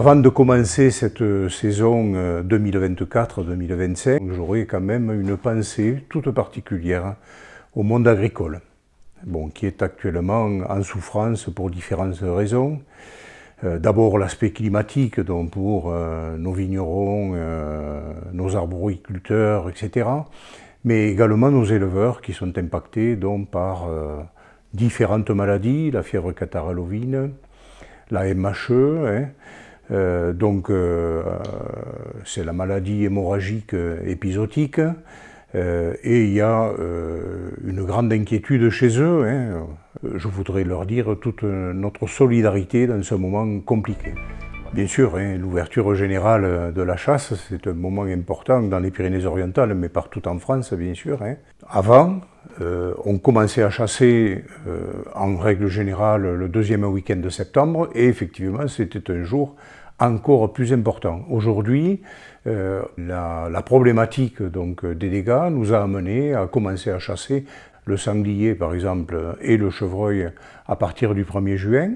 Avant de commencer cette saison 2024-2025, j'aurais quand même une pensée toute particulière au monde agricole, bon, qui est actuellement en souffrance pour différentes raisons. Euh, d'abord l'aspect climatique, donc pour euh, nos vignerons, euh, nos arboriculteurs, etc. Mais également nos éleveurs qui sont impactés donc, par différentes maladies, la fièvre catarrhalovine, la MHE. Donc c'est la maladie hémorragique épisodique, euh, et il y a euh, une grande inquiétude chez eux. Hein. Je voudrais leur dire toute notre solidarité dans ce moment compliqué. Bien sûr, hein, l'ouverture générale de la chasse, c'est un moment important dans les Pyrénées-Orientales, mais partout en France, bien sûr. Hein. Avant, euh, on commençait à chasser en règle générale le deuxième week-end de septembre, et effectivement, c'était un jour encore plus important. Aujourd'hui, euh, la, problématique donc, des dégâts nous a amené à commencer à chasser le sanglier, par exemple, et le chevreuil à partir du 1er juin.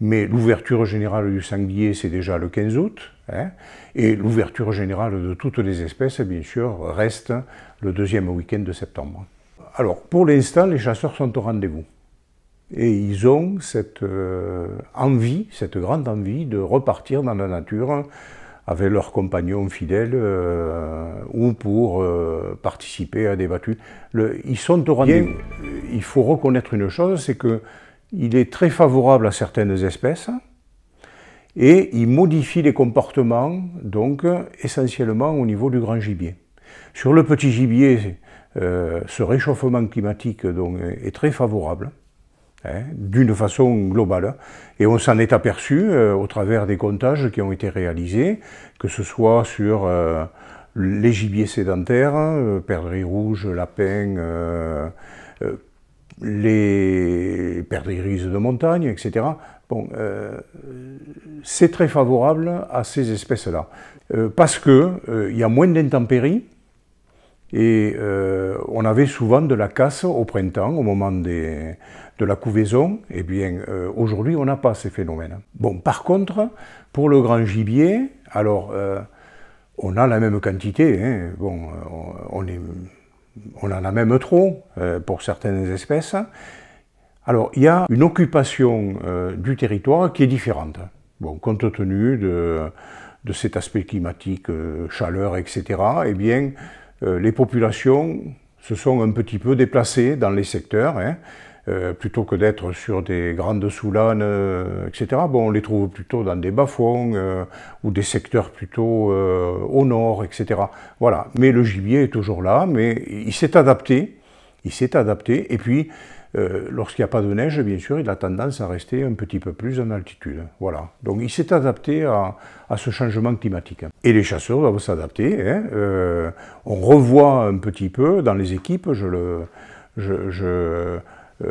Mais l'ouverture générale du sanglier, c'est déjà le 15 août. Hein, et l'ouverture générale de toutes les espèces, bien sûr, reste le deuxième week-end de septembre. Alors, pour l'instant, les chasseurs sont au rendez-vous. Et ils ont cette euh, envie, cette grande envie de repartir dans la nature avec leurs compagnons fidèles euh, ou pour euh, participer à des battues. ils sont au rendez-vous. Il faut reconnaître une chose, c'est qu'il est très favorable à certaines espèces et il modifie les comportements, donc essentiellement au niveau du grand gibier. Sur le petit gibier, ce réchauffement climatique donc, est très favorable. Hein, d'une façon globale. Et on s'en est aperçu euh, au travers des comptages qui ont été réalisés, que ce soit sur euh, les gibiers sédentaires, euh, perdrix rouges, lapins, les perdrix grises de montagne, etc. Bon, c'est très favorable à ces espèces-là, parce qu'il y a moins d'intempéries, et euh, on avait souvent de la casse au printemps, au moment de la couvaison. Eh bien, euh, aujourd'hui, on n'a pas ces phénomènes. Bon, par contre, pour le grand gibier, alors, euh, on a la même quantité. Hein. bon, on, est, on, en a même trop pour certaines espèces. Alors, il y a une occupation du territoire qui est différente. Bon, compte tenu de, de cet aspect climatique, chaleur, etc., eh bien, les populations se sont un petit peu déplacées dans les secteurs, hein, euh, plutôt que d'être sur des grandes soulanes, euh, etc. Bon, on les trouve plutôt dans des bas-fonds ou des secteurs plutôt au nord, etc. Voilà. Mais le gibier est toujours là, mais il s'est adapté. Il s'est adapté. Et puis, euh, lorsqu'il n'y a pas de neige, bien sûr, il a tendance à rester un petit peu plus en altitude. Voilà. Donc il s'est adapté à, ce changement climatique. Et les chasseurs doivent s'adapter. Hein. Euh, on revoit un petit peu dans les équipes, euh,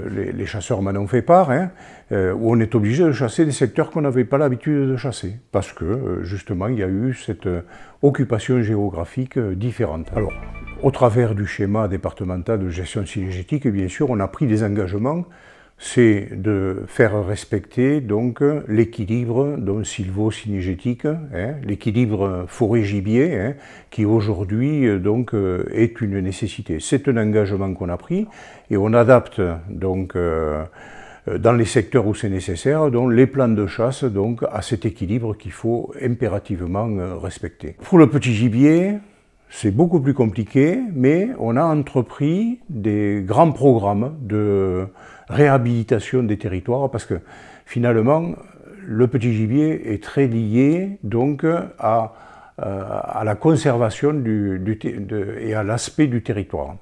les, chasseurs m'en ont fait part, hein, où on est obligé de chasser des secteurs qu'on n'avait pas l'habitude de chasser, parce que justement il y a eu cette occupation géographique différente. Alors, au travers du schéma départemental de gestion synergétique, bien sûr, on a pris des engagements, c'est de faire respecter donc l'équilibre sylvo-synergétique, hein, l'équilibre forêt-gibier, hein, qui aujourd'hui donc est une nécessité. C'est un engagement qu'on a pris et on adapte donc euh, dans les secteurs où c'est nécessaire, donc les plans de chasse donc à cet équilibre qu'il faut impérativement respecter. Pour le petit gibier, c'est beaucoup plus compliqué, mais on a entrepris des grands programmes de réhabilitation des territoires parce que finalement, le petit gibier est très lié donc à, euh, la conservation et à l'aspect du territoire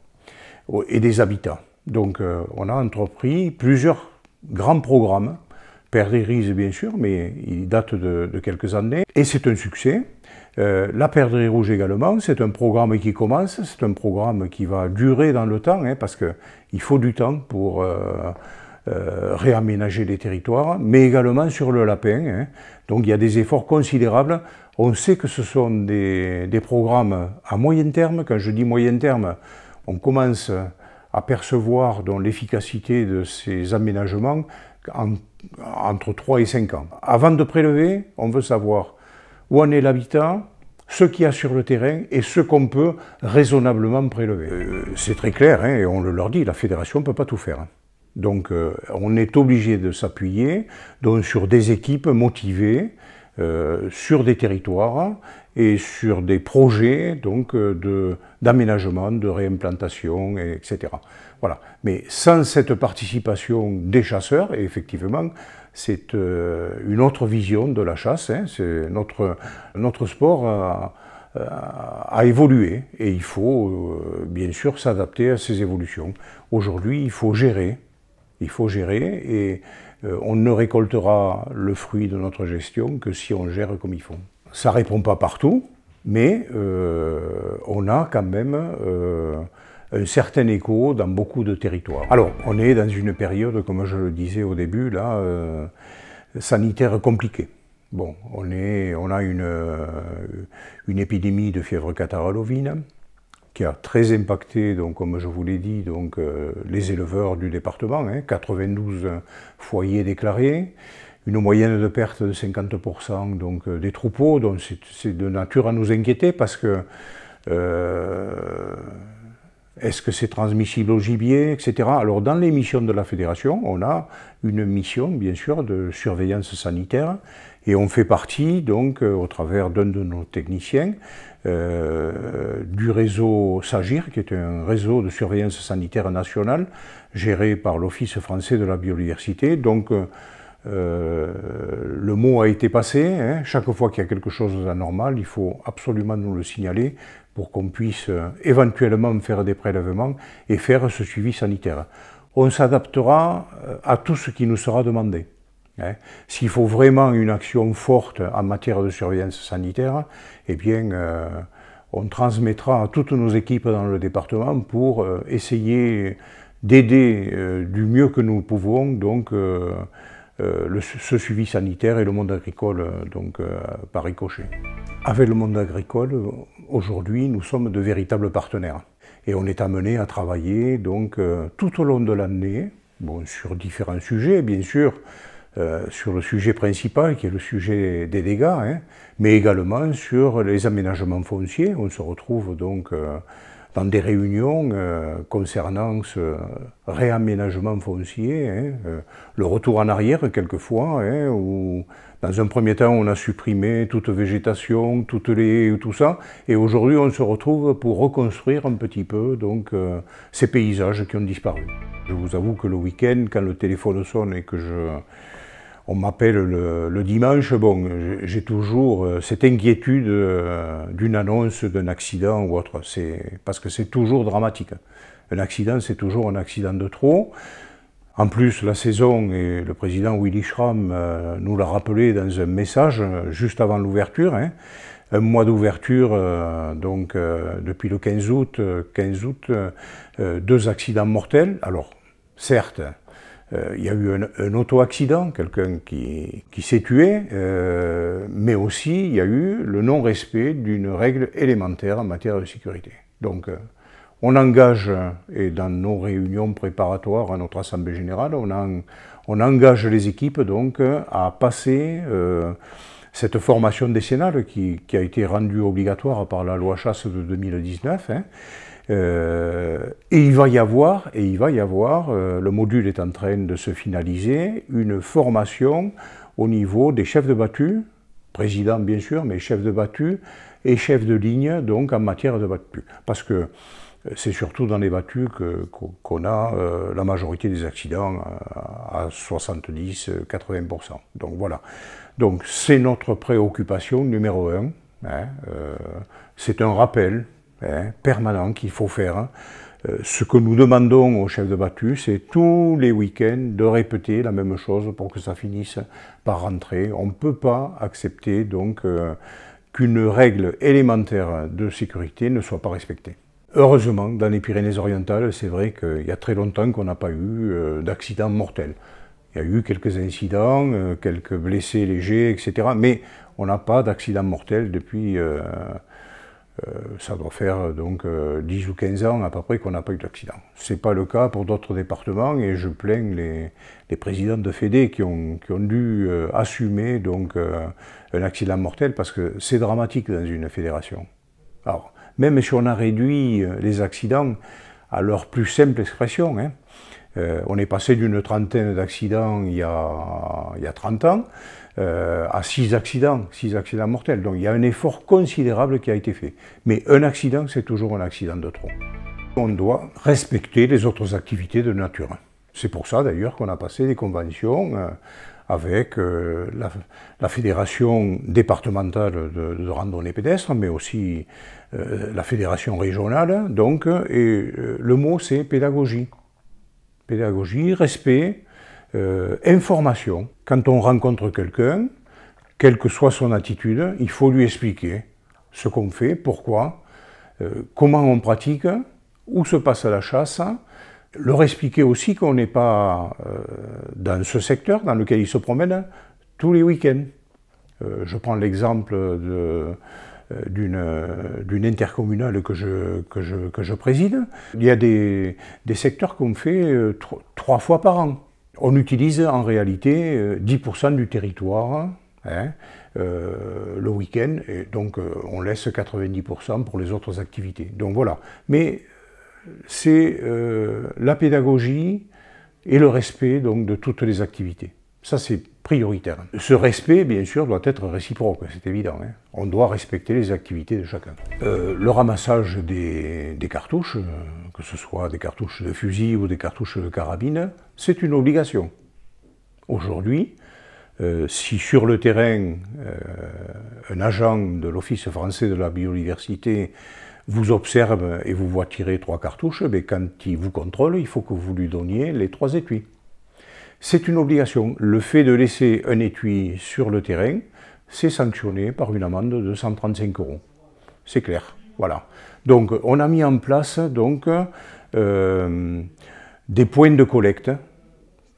et des habitats. Donc euh, on a entrepris plusieurs grands programmes, Père des Rises bien sûr, mais il date de, de quelques années, et c'est un succès. Euh, la perdrix rouge également, c'est un programme qui commence, c'est un programme qui va durer dans le temps, hein, parce qu'il faut du temps pour euh, euh, réaménager les territoires, mais également sur le lapin. Hein. Donc il y a des efforts considérables. On sait que ce sont des, programmes à moyen terme. Quand je dis moyen terme, on commence à percevoir l'efficacité de ces aménagements entre 3 et 5 ans. Avant de prélever, on veut savoir où en est l'habitat, ce qu'il y a sur le terrain et ce qu'on peut raisonnablement prélever. Euh, c'est très clair, hein, et on le leur dit, la fédération ne peut pas tout faire. Donc euh, on est obligé de s'appuyer sur des équipes motivées, euh, sur des territoires et sur des projets donc d'aménagement, de, réimplantation, etc. Voilà. Mais sans cette participation des chasseurs, effectivement, c'est euh, une autre vision de la chasse. Hein. notre, notre sport a, évolué et il faut euh, bien sûr s'adapter à ces évolutions. Aujourd'hui, il faut gérer, il faut gérer et euh, on ne récoltera le fruit de notre gestion que si on gère comme il faut. Ça ne répond pas partout, mais on a quand même un certain écho dans beaucoup de territoires. Alors, on est dans une période, comme je le disais au début, là, euh, sanitaire compliquée. Bon, on, est, on a une, euh, une épidémie de fièvre catarrhale ovine qui a très impacté, donc, comme je vous l'ai dit, donc, euh, les éleveurs du département, 92 hein, foyers déclarés, une moyenne de perte de 50% donc, des troupeaux, donc c'est de nature à nous inquiéter parce que est-ce que c'est transmissible au gibier, etc. Alors dans les missions de la fédération, on a une mission bien sûr de surveillance sanitaire et on fait partie donc euh, au travers d'un de nos techniciens euh, du réseau SAGIR, qui est un réseau de surveillance sanitaire national géré par l'Office français de la biodiversité. Donc euh, le mot a été passé, hein. chaque fois qu'il y a quelque chose d'anormal, il faut absolument nous le signaler pour qu'on puisse euh, éventuellement faire des prélèvements et faire ce suivi sanitaire. On s'adaptera euh, à tout ce qui nous sera demandé. Hein. S'il faut vraiment une action forte en matière de surveillance sanitaire, eh bien, euh, on transmettra à toutes nos équipes dans le département pour essayer d'aider du mieux que nous pouvons donc, ce suivi sanitaire et le monde agricole donc, par ricochet. Avec le monde agricole, aujourd'hui, nous sommes de véritables partenaires. Et on est amené à travailler donc euh, tout au long de l'année, sur différents sujets, bien sûr, euh, sur le sujet principal qui est le sujet des dégâts, hein, mais également sur les aménagements fonciers. On se retrouve donc euh, dans des réunions concernant ce réaménagement foncier, hein, le retour en arrière quelquefois, hein, où dans un premier temps, on a supprimé toute végétation, toutes les tout ça, et aujourd'hui, on se retrouve pour reconstruire un petit peu donc euh, ces paysages qui ont disparu. Je vous avoue que le week-end, quand le téléphone sonne et que je, on m'appelle le, dimanche, bon, j'ai toujours euh, cette inquiétude euh, d'une annonce d'un accident ou autre, parce que c'est toujours dramatique. Un accident, c'est toujours un accident de trop. En plus, la saison, et le président Willy Schramm euh, nous l'a rappelé dans un message juste avant l'ouverture, hein, un mois d'ouverture, donc depuis le 15 août, 15 août deux accidents mortels. Alors, certes, il y a eu un, auto-accident, quelqu'un qui, s'est tué, mais aussi il y a eu le non-respect d'une règle élémentaire en matière de sécurité. Donc, on engage, et dans nos réunions préparatoires à notre Assemblée générale, on, engage les équipes donc à passer euh, cette formation décennale qui, a été rendue obligatoire par la loi chasse de 2019. Hein. Euh, et il va y avoir, et il va y avoir, euh, le module est en train de se finaliser, une formation au niveau des chefs de battu, président bien sûr, mais chefs de battu et chefs de ligne donc en matière de battu. Parce que c'est surtout dans les battues qu'on a euh, la majorité des accidents à 70-80%. Donc voilà. Donc c'est notre préoccupation numéro un. Hein, euh, c'est un rappel hein, permanent qu'il faut faire. Euh, ce que nous demandons aux chefs de battu, c'est tous les week-ends de répéter la même chose pour que ça finisse par rentrer. On ne peut pas accepter donc qu'une règle élémentaire de sécurité ne soit pas respectée. Heureusement, dans les Pyrénées-Orientales, c'est vrai qu'il y a très longtemps qu'on n'a pas eu euh, d'accident mortel. Il y a eu quelques incidents, euh, quelques blessés légers, etc. Mais on n'a pas d'accident mortel depuis, euh, ça doit faire donc 10 ou 15 ans à peu près qu'on n'a pas eu d'accident. Ce n'est pas le cas pour d'autres départements et je plains les, présidents de Fédé qui ont, qui ont dû assumer donc, un accident mortel parce que c'est dramatique dans une fédération. Alors, même si on a réduit les accidents à leur plus simple expression, hein, euh, on est passé d'une trentaine d'accidents il, y a 30 ans euh, à 6 accidents, 6 accidents mortels. Donc il y a un effort considérable qui a été fait. Mais un accident, c'est toujours un accident de trop. On doit respecter les autres activités de nature. C'est pour ça d'ailleurs qu'on a passé des conventions euh, avec la, fédération départementale de, randonnée pédestre, mais aussi la fédération régionale. Donc, et le mot c'est pédagogie pédagogie, respect, euh, information. Quand on rencontre quelqu'un, quelle que soit son attitude, il faut lui expliquer ce qu'on fait, pourquoi, euh, comment on pratique, où se passe la chasse, leur expliquer aussi qu'on n'est pas euh, dans ce secteur dans lequel ils se promènent tous les week-ends. je prends l'exemple euh, d'une intercommunale que je, préside. Il y a des, secteurs qu'on fait euh, trois fois par an. On utilise en réalité 10% euh, du territoire hein, le week-end, et donc on laisse 90% pour les autres activités. Donc voilà. Mais c'est la pédagogie et le respect donc, de toutes les activités. Ça, c'est prioritaire. Ce respect, bien sûr, doit être réciproque, c'est évident. Hein. On doit respecter les activités de chacun. Euh, le ramassage des, cartouches, euh, que ce soit des cartouches de fusil ou des cartouches de carabine, c'est une obligation. Aujourd'hui, euh, si sur le terrain, un agent de l'Office français de la biodiversité vous observe et vous voit tirer trois cartouches, quand il vous contrôle, il faut que vous lui donniez les trois étuis. C'est une obligation. Le fait de laisser un étui sur le terrain, c'est sanctionné par une amende de 135 euros. C'est clair. Voilà. Donc, on a mis en place donc, euh, des points de collecte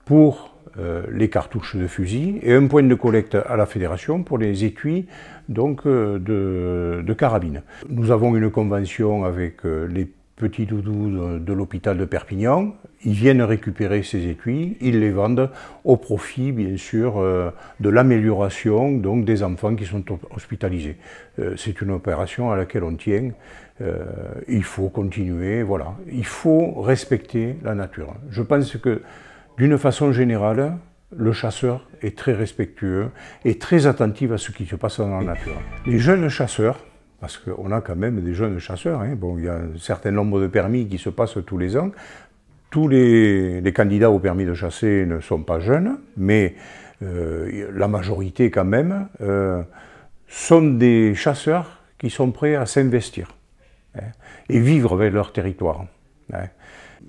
pour euh, les cartouches de fusil et un point de collecte à la fédération pour les étuis donc, euh, de, de carabine. Nous avons une convention avec les petits doudous de, l'hôpital de Perpignan. Ils viennent récupérer ces étuis, ils les vendent au profit, bien sûr, euh, de l'amélioration donc des enfants qui sont hospitalisés. Euh, c'est une opération à laquelle on tient. Euh, il faut continuer, voilà. Il faut respecter la nature. Je pense que, d'une façon générale, le chasseur est très respectueux et très attentif à ce qui se passe dans la nature. Les jeunes chasseurs, parce qu'on a quand même des jeunes chasseurs. Hein. Bon, il y a un certain nombre de permis qui se passent tous les ans. Tous les, candidats au permis de chasser ne sont pas jeunes, mais euh, la majorité quand même euh, sont des chasseurs qui sont prêts à s'investir hein, et vivre avec leur territoire. Hein.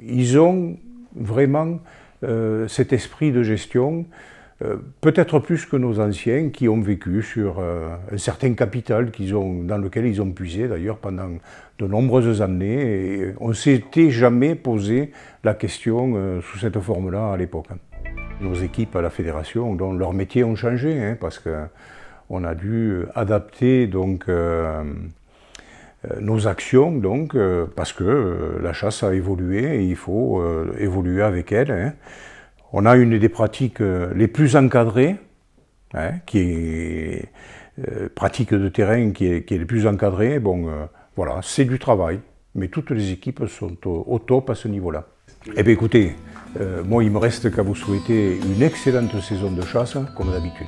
Ils ont vraiment euh, cet esprit de gestion euh, peut-être plus que nos anciens qui ont vécu sur euh, un certain capital ont, dans lequel ils ont puisé d'ailleurs pendant de nombreuses années. On ne s'était jamais posé la question sous cette forme-là à l'époque. Nos équipes à la fédération, dont leurs métiers ont changé, hein, parce qu'on a dû adapter donc, nos actions, donc, parce que la chasse a évolué et il faut évoluer avec elle. Hein. On a une des pratiques euh, les plus encadrées, hein, qui est euh, pratique de terrain qui est, qui les plus encadrée. Bon, euh, voilà, c'est du travail, mais toutes les équipes sont au, top à ce niveau-là. Eh bien écoutez, moi il me reste qu'à vous souhaiter une excellente saison de chasse, comme d'habitude.